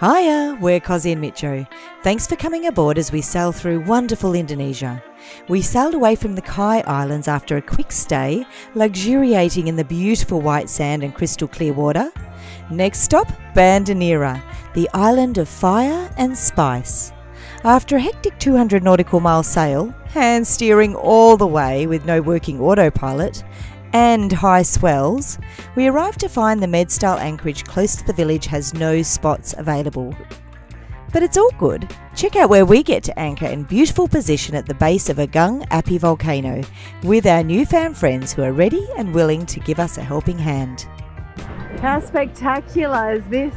Hiya, we're Cozzy and Mitcho. Thanks for coming aboard as we sail through wonderful Indonesia. We sailed away from the Kai Islands after a quick stay, luxuriating in the beautiful white sand and crystal clear water. Next stop, Banda Neira, the island of fire and spice. After a hectic 200 nautical mile sail, hand steering all the way with no working autopilot, and high swells, we arrived to find the Medstyle anchorage close to the village has no spots available. But it's all good. Check out where we get to anchor in beautiful position at the base of Gunung Api volcano with our newfound friends who are ready and willing to give us a helping hand. How spectacular is this?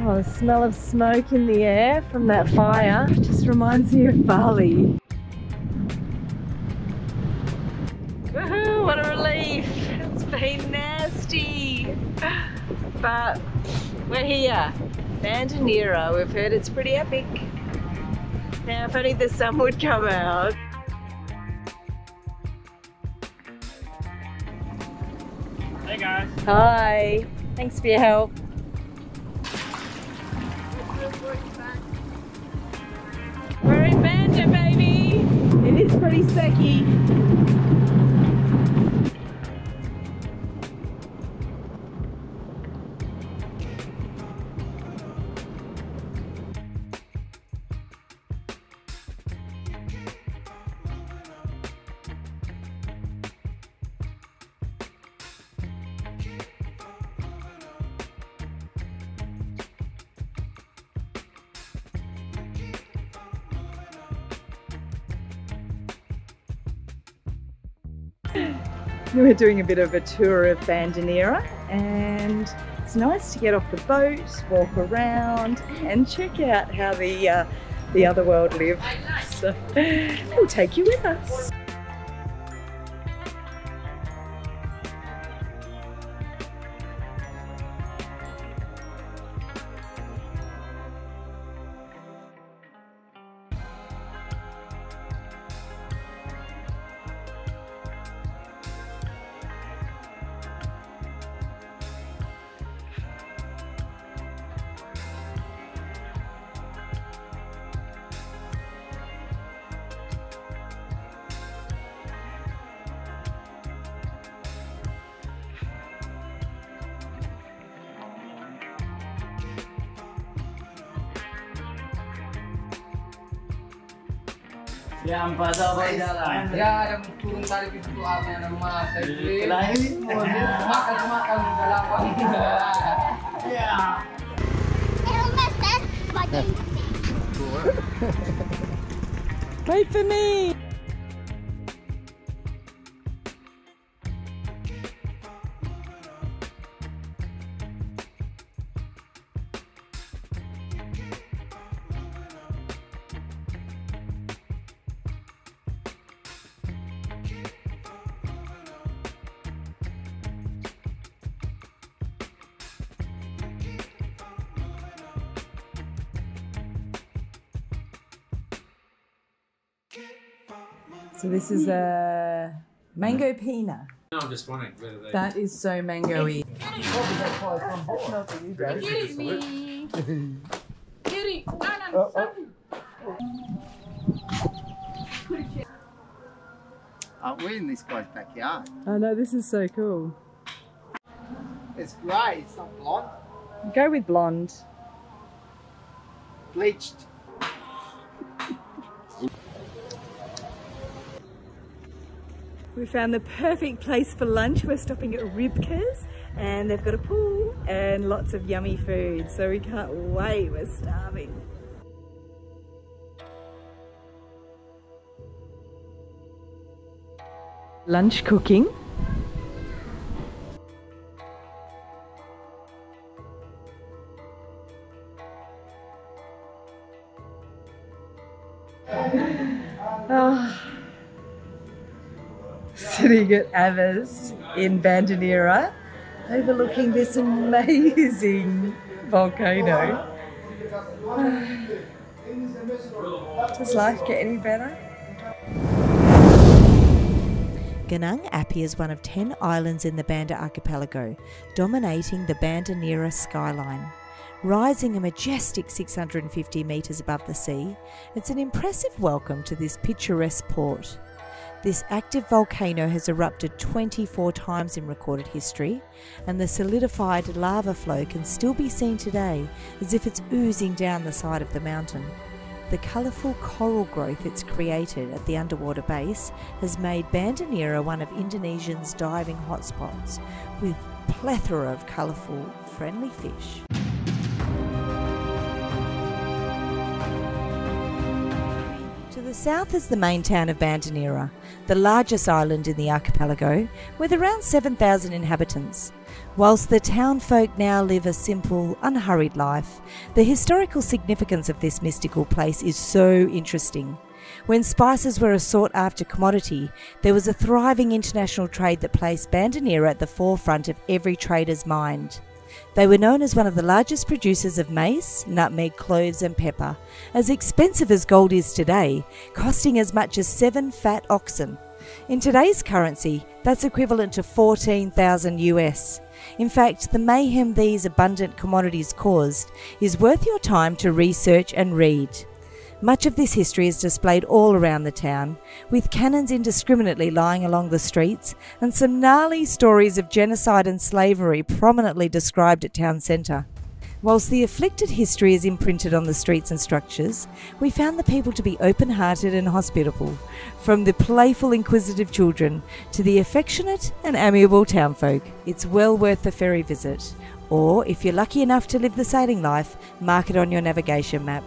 Oh, the smell of smoke in the air from that fire just reminds me of Bali. But we're here. Banda Neira. We've heard it's pretty epic. Now, if only the sun would come out. Hey guys. Hi. Thanks for your help. We're in Banda, baby. It is pretty sticky. We're doing a bit of a tour of Banda Neira and it's nice to get off the boat, walk around and check out how the, uh, the other world live. So we'll take you with us. yang pada berjalan ya, ya yang turun tadi itu amin nama sekali lain makan makan dalam ya. Wait for me. So this is a mango pina. No, I'm just wondering whether they. That is so mango-y. Oh, we're in this guy's backyard. I know this is so cool. It's grey, it's not blonde. Go with blonde. Bleached. We found the perfect place for lunch. We're stopping at Ribka's and they've got a pool and lots of yummy food. So we can't wait, we're starving. Lunch cooking. Sitting at Avas in Banda Neira, overlooking this amazing volcano. Does life get any better? Gunung Api is one of 10 islands in the Banda archipelago, dominating the Banda Neira skyline. Rising a majestic 650 metres above the sea, it's an impressive welcome to this picturesque port. This active volcano has erupted 24 times in recorded history, and the solidified lava flow can still be seen today as if it's oozing down the side of the mountain. The colourful coral growth it's created at the underwater base has made Banda Neira one of Indonesia's diving hotspots, with plethora of colourful, friendly fish. The south is the main town of Banda Neira, the largest island in the archipelago, with around 7,000 inhabitants. Whilst the town folk now live a simple, unhurried life, the historical significance of this mystical place is so interesting. When spices were a sought after commodity, there was a thriving international trade that placed Banda Neira at the forefront of every trader's mind. They were known as one of the largest producers of mace, nutmeg, cloves, and pepper, as expensive as gold is today, costing as much as seven fat oxen. In today's currency, that's equivalent to 14,000 US. In fact, the mayhem these abundant commodities caused is worth your time to research and read. Much of this history is displayed all around the town, with cannons indiscriminately lying along the streets and some gnarly stories of genocide and slavery prominently described at town centre. Whilst the afflicted history is imprinted on the streets and structures, we found the people to be open hearted and hospitable, from the playful, inquisitive children to the affectionate and amiable townfolk. It's well worth the ferry visit, or if you're lucky enough to live the sailing life, mark it on your navigation map.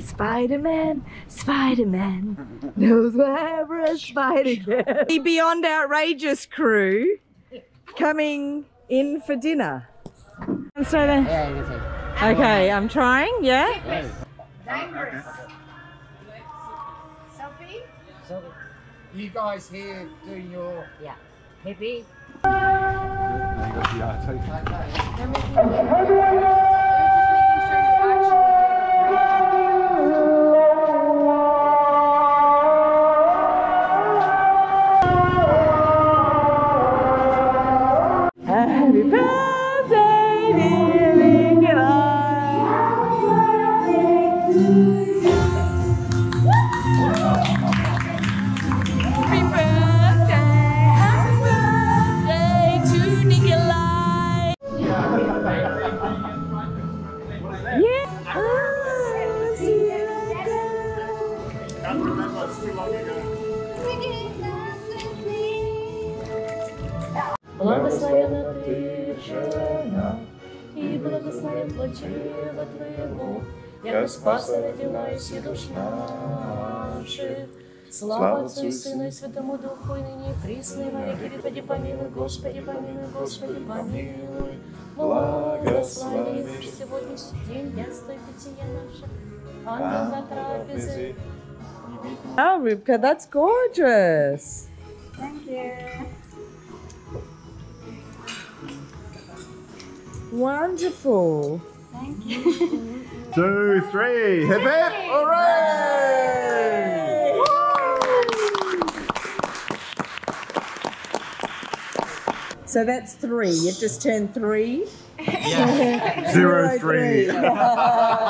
Spider Man, Spider Man knows wherever a spider can. The Beyond Outrageous crew coming in for dinner. And So then, Yeah, you can. okay, I'm trying, yeah? So, you guys here doing your. Yeah. Maybe. Благословена ты, жена, и благословен плод чрева твоего, яко спаса родилась и душ наших. Слава Отцу и Сыну и Святому Духу, и ныне и присно, и во веки веков. помилуй, Господи, помилуй, Господи, помилуй. Благословишь сегодняшний день, яство и питье наше, ангел на трапезе, Oh, Rivka, that's gorgeous. Wonderful. Thank you. Two, three, hip hip, hooray! So that's three. You've just turned three. Yeah. Zero, three. All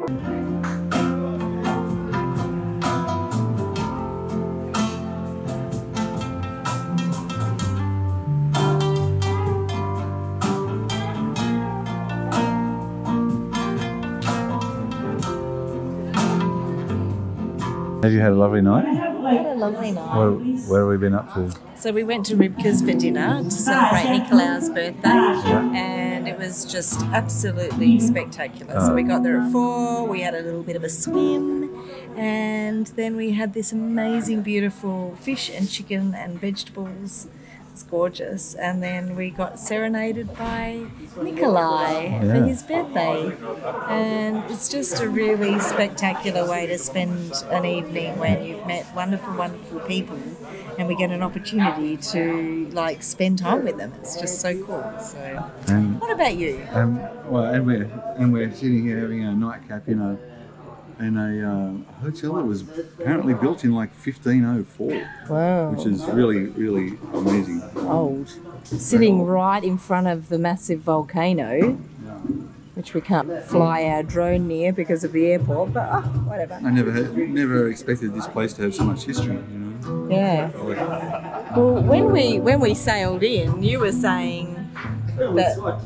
Have you had a lovely night? What a lovely night. Where, where have we been up to? So we went to Ribka's for dinner to celebrate Nicolaus' birthday. Yeah was just absolutely mm. spectacular. So oh. we got there at four. We had a little bit of a swim, and then we had this amazing, beautiful fish and chicken and vegetables. It's gorgeous, and then we got serenaded by Nikolai for his birthday, and it's just a really spectacular way to spend an evening when you've met wonderful, wonderful people, and we get an opportunity to like spend time with them. It's just so cool. So, And what about you? Um, well, and we're and we're sitting here having a nightcap in a in a uh, hotel that was apparently built in like 1504, Wow, which is really really amazing. old. Sitting right in front of the massive volcano, which we can't fly our drone near because of the airport, but oh, whatever. I never had, never expected this place to have so much history. You know, Yeah. Well, when we when we sailed in, you were saying that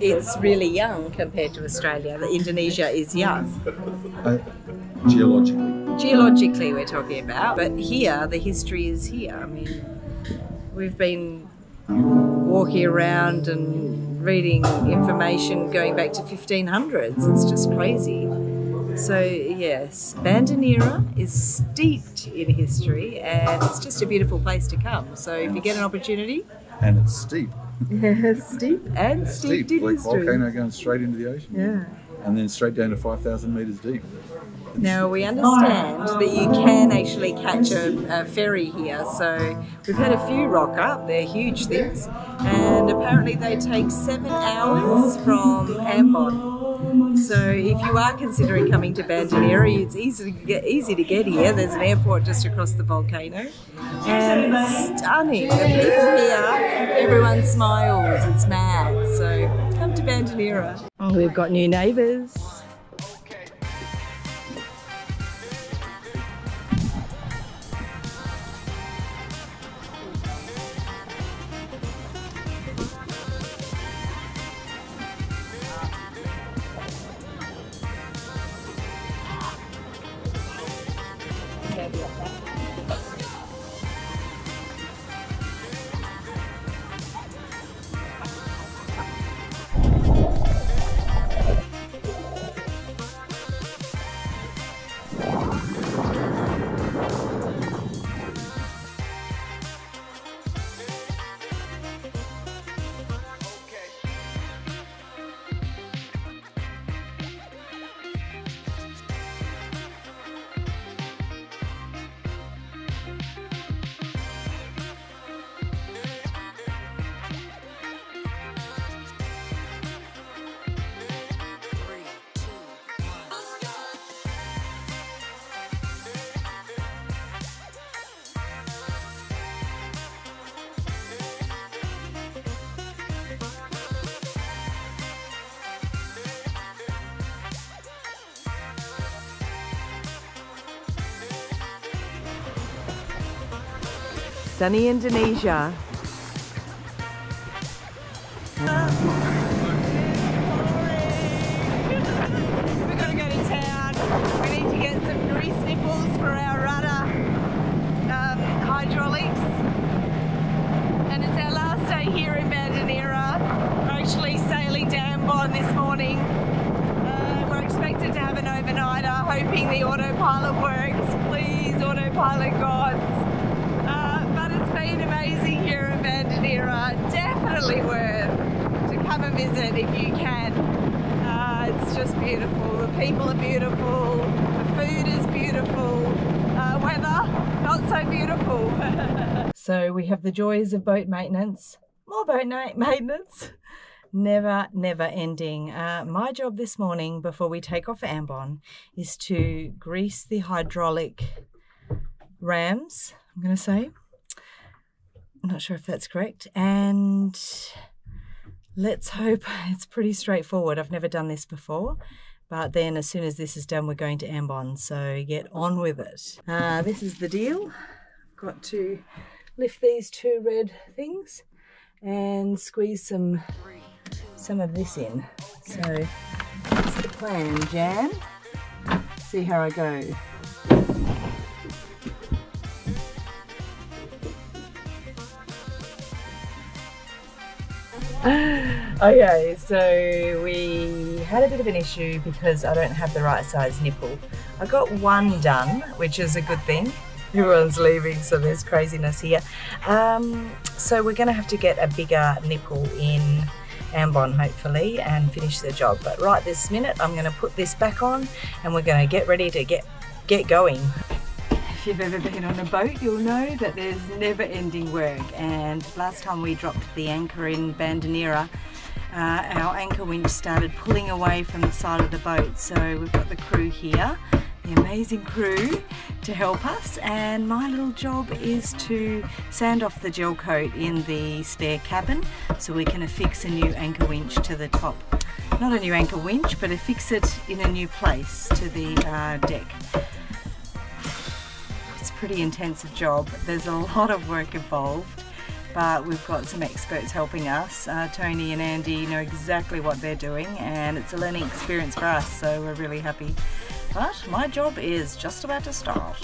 it's really young compared to Australia. That Indonesia is young. uh, geologically. Geologically, we're talking about, but here the history is here. I mean, we've been walking around and reading information going back to 1500s. It's just crazy. So yes, Banda Neira is steeped in history, and it's just a beautiful place to come. So if you get an opportunity, And it's steep. steep and steeped Steep, in like history. volcano going straight into the ocean. Yeah. And then straight down to 5,000 metres deep. Now we understand oh. that you can actually catch a, a ferry here. So we've had a few rock up. They're huge things, and apparently they take seven hours from Ambon. So if you are considering coming to Banda Neira, it's easy to get easy to get here. There's an airport just across the volcano, and it's stunning. The people here, everyone smiles. It's mad. So come to Banda Neira. Oh, we've got new neighbours. An overnighter, hoping the autopilot works. Please, autopilot gods. Uh, but it's been amazing here in Banda Neira. Definitely worth to come and visit if you can. Uh, it's just beautiful. The people are beautiful. The food is beautiful. Uh, weather, not so beautiful. so we have the joys of boat maintenance. More boat maintenance. Never, never ending. Uh, my job this morning before we take off for Ambon is to grease the hydraulic rams, I'm going to say. I'm not sure if that's correct. And let's hope it's pretty straightforward. I've never done this before. But then, as soon as this is done, we're going to Ambon. So get on with it. Uh, this is the deal. Got to lift these two red things and squeeze some some of this in. So that's the plan, Jan. See how I go. Okay, so we had a bit of an issue because I don't have the right size nipple. I got one done, which is a good thing. Everyone's leaving, so there's craziness here. Um, so we're going to have to get a bigger nipple in Ambon, hopefully, and finish the job. But right this minute, I'm going to put this back on, and we're going to get ready to get get going. If you've ever been on a boat, you'll know that there's never ending work. And last time we dropped the anchor in Banda Neira, uh, our anchor winch started pulling away from the side of the boat. So we've got the crew here, the amazing crew to help us. And my little job is to sand off the gel coat in the spare cabin so we can affix a new anchor winch to the top. Not a new anchor winch, but affix it in a new place to the uh, deck pretty intensive job. There's a lot of work involved, but we've got some experts helping us. Uh, Tony and Andy know exactly what they're doing, and it's a learning experience for us, so we're really happy. But my job is just about to start.